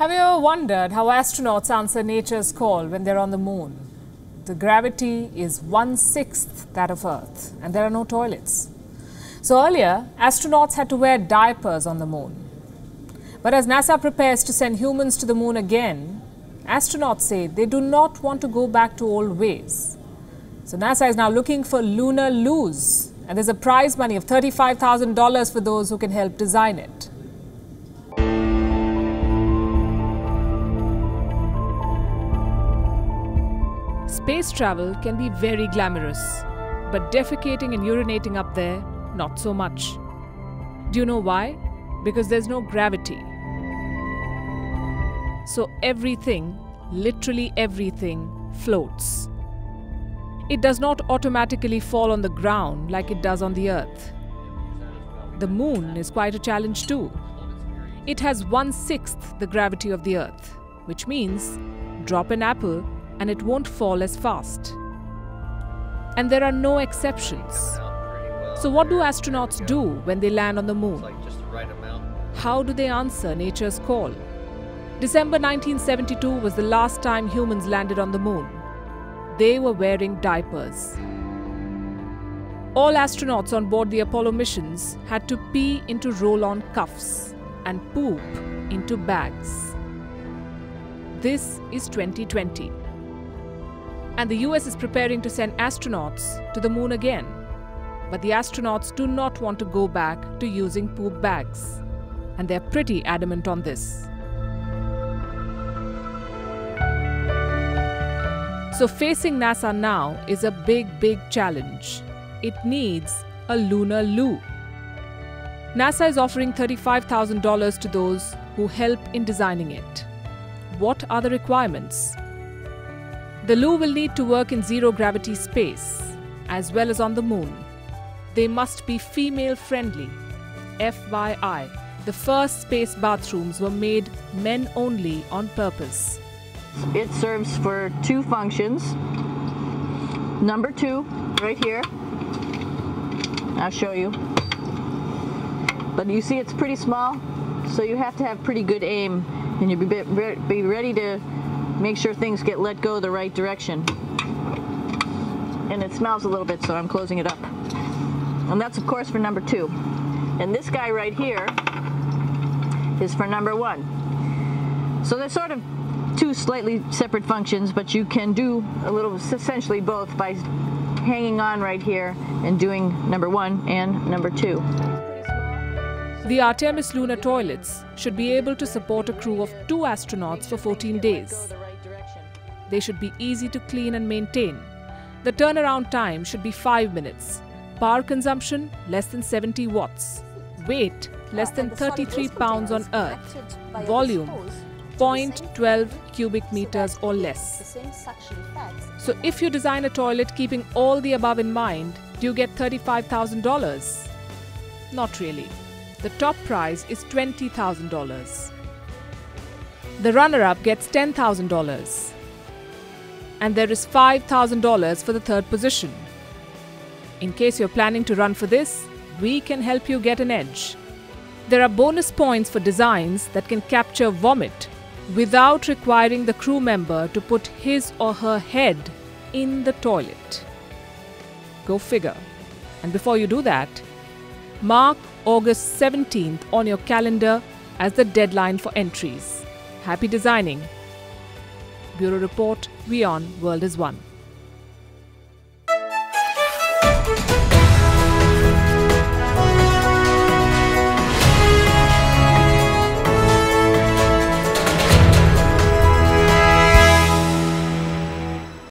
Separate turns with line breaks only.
Have you ever wondered how astronauts answer nature's call when they're on the moon? The gravity is one sixth that of Earth, and there are no toilets. So earlier, astronauts had to wear diapers on the moon. But as NASA prepares to send humans to the moon again, astronauts say they do not want to go back to old ways. So NASA is now looking for lunar loos, and there's a prize money of $35,000 for those who can help design it. Space travel can be very glamorous, but defecating and urinating up there, not so much. Do you know why? Because there's no gravity. So everything, literally everything, floats. It does not automatically fall on the ground like it does on the Earth. The Moon is quite a challenge too. It has one sixth the gravity of the Earth, which means drop an apple and it won't fall as fast. And there are no exceptions. So, what do astronauts do when they land on the moon? How do they answer nature's call? December 1972 was the last time humans landed on the moon. They were wearing diapers. All astronauts on board the Apollo missions had to pee into roll on cuffs and poop into bags. This is 2020 and the US is preparing to send astronauts to the moon again. But the astronauts do not want to go back to using poop bags, and they're pretty adamant on this. So, facing NASA now is a big, big challenge. It needs a lunar loo. NASA is offering $35,000 to those who help in designing it. What are the requirements? The Loo will need to work in zero gravity space, as well as on the moon. They must be female friendly. FYI, the first space bathrooms were made men only on purpose.
It serves for two functions. Number two, right here. I'll show you. But you see it's pretty small, so you have to have pretty good aim and you be, be ready to make sure things get let go the right direction. And it smells a little bit, so I'm closing it up. And that's, of course, for number two. And this guy right here is for number one. So they're sort of two slightly separate functions, but you can do a little, essentially both by hanging on right here and doing number one and number two.
The Artemis lunar toilets should be able to support a crew of two astronauts for 14 days. They should be easy to clean and maintain. The turnaround time should be 5 minutes. Power consumption less than 70 watts. Weight less than 33 pounds on Earth. Volume 0.12 cubic meters or less. So if you design a toilet keeping all the above in mind, do you get $35,000? Not really. The top prize is $20,000. The runner up gets $10,000 and there is $5,000 for the third position. In case you're planning to run for this, we can help you get an edge. There are bonus points for designs that can capture vomit without requiring the crew member to put his or her head in the toilet. Go figure. And before you do that, mark August 17th on your calendar as the deadline for entries. Happy designing! Bureau Report, WION World is One.